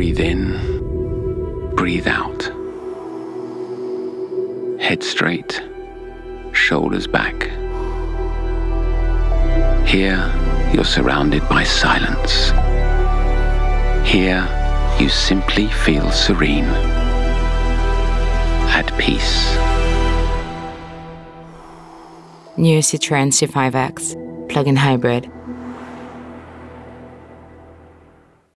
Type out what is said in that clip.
Breathe in, breathe out. Head straight, shoulders back. Here, you're surrounded by silence. Here, you simply feel serene, at peace. New Citroën C5X, plug-in hybrid,